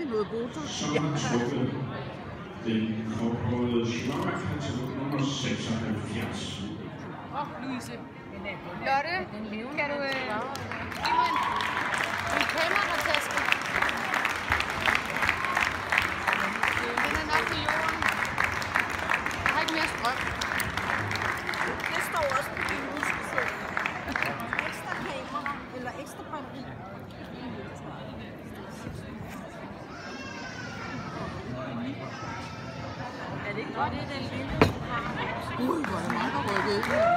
fat i Botox. Så den korthårede Schmark, han tog nummer 76. Åh, oh, Louise. Lotte, kan du... Øh... 我的妈呀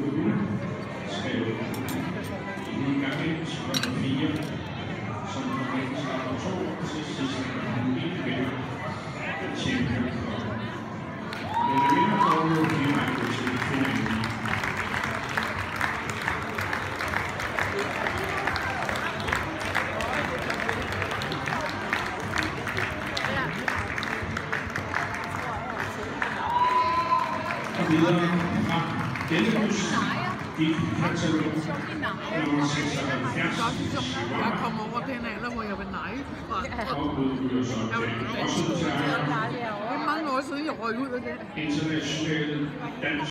og videre fra denne bus i katalog nummer 76. Jeg kom over den alder, hvor jeg var nej fra. Det er mange år siden, jeg røg ud af det. Internationale